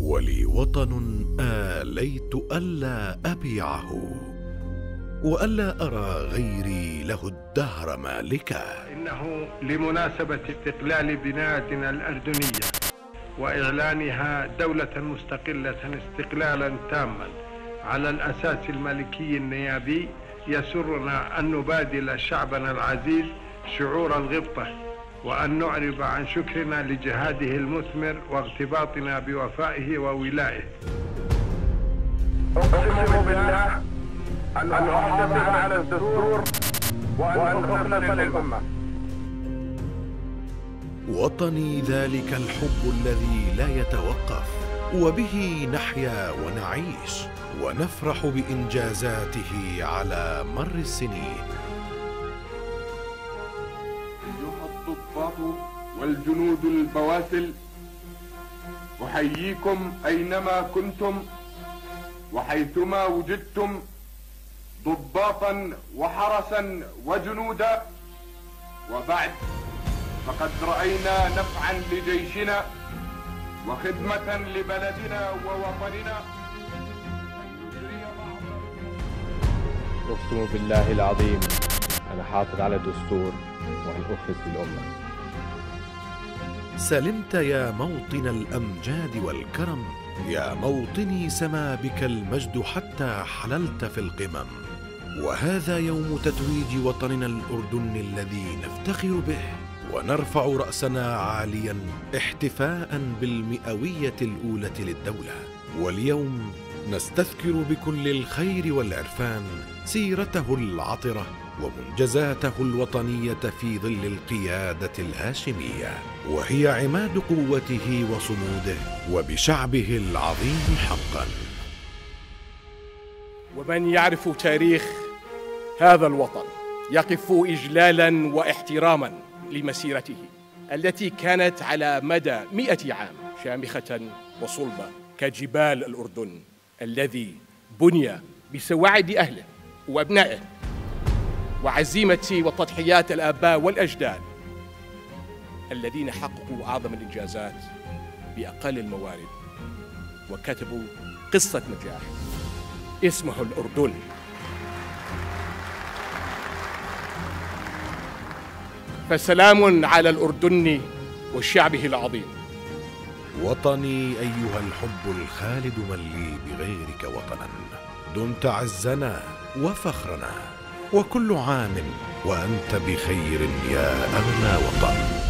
ولي وطن آليت ألا أبيعه وألا أرى غيري له الدهر مالكا. إنه لمناسبة استقلال بلادنا الأردنية وإعلانها دولة مستقلة استقلالا تاما على الأساس الملكي النيابي يسرنا أن نبادل شعبنا العزيز شعور الغبطة. وأن نعرب عن شكرنا لجهاده المثمر وارتباطنا بوفائه وولائه أقسم بالله أن أحافظ على الدستور وأن أخلص للأمة. وطني ذلك الحب الذي لا يتوقف وبه نحيا ونعيش ونفرح بإنجازاته على مر السنين. والجنود البواسل أحييكم أينما كنتم وحيثما وجدتم ضباطا وحرسا وجنودا. وبعد فقد رأينا نفعا لجيشنا وخدمة لبلدنا ووطننا. أقسم بالله العظيم أنا حافظ على الدستور وأن أخلص للأمة. سلمت يا موطن الأمجاد والكرم يا موطني سما بك المجد حتى حللت في القمم. وهذا يوم تتويج وطننا الأردن الذي نفتخر به ونرفع رأسنا عاليا احتفاء بالمئوية الأولى للدولة. واليوم نستذكر بكل الخير والعرفان سيرته العطرة ومنجزاته الوطنيه في ظل القيادة الهاشمية وهي عماد قوته وصموده وبشعبه العظيم حقا. ومن يعرف تاريخ هذا الوطن يقف اجلالا واحتراما لمسيرته التي كانت على مدى مئة عام شامخة وصلبة كجبال الأردن الذي بني بسواعد أهله وأبنائه وعزيمة وتضحيات الآباء والأجداد الذين حققوا أعظم الإنجازات بأقل الموارد وكتبوا قصة نجاح اسمه الأردن. فسلام على الأردن وشعبه العظيم. وطني أيها الحب الخالد من لي بغيرك وطنا دمت عزنا وفخرنا. وكل عام وأنت بخير يا اغلى وطن.